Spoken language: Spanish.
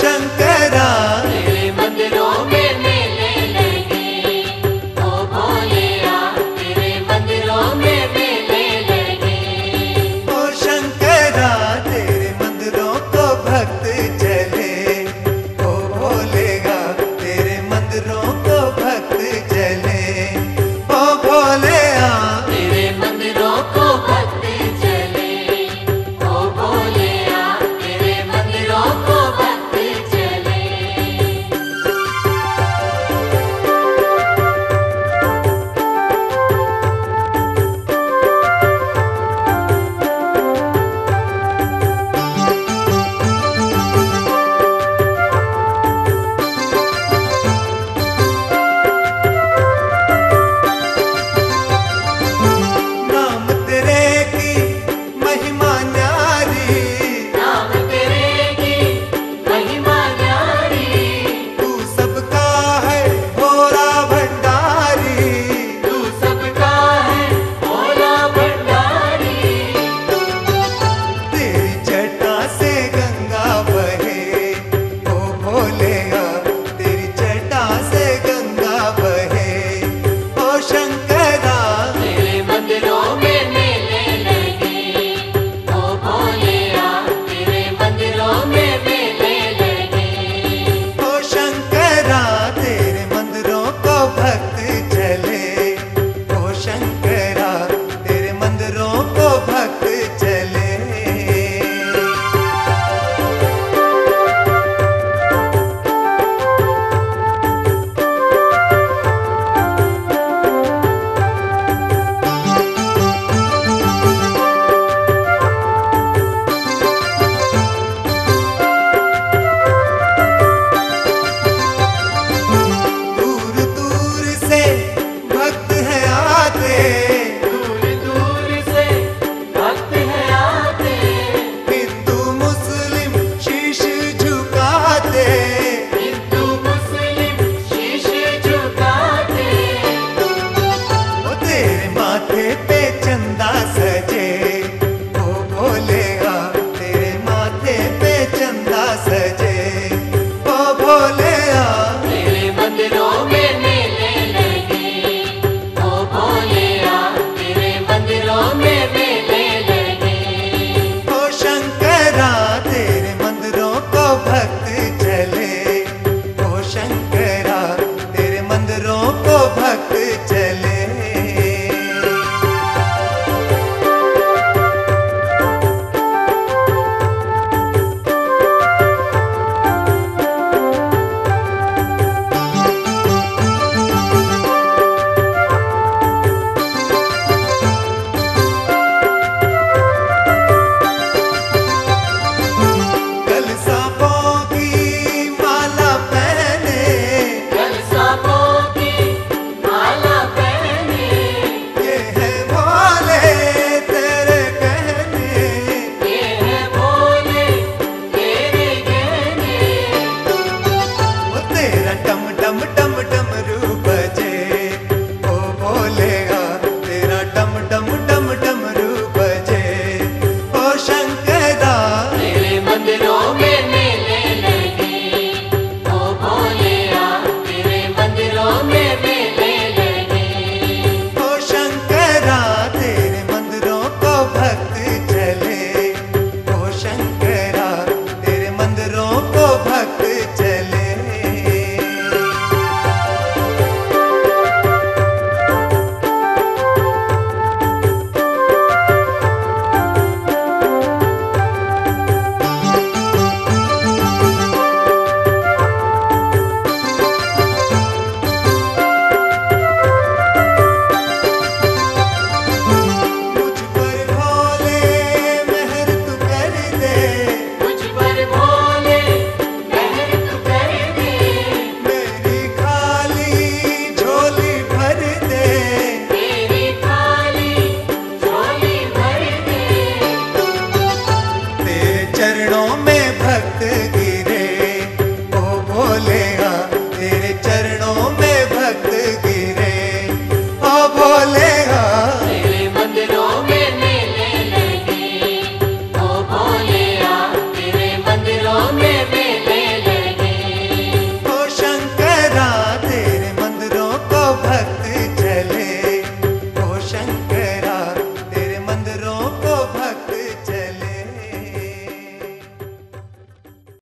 presente.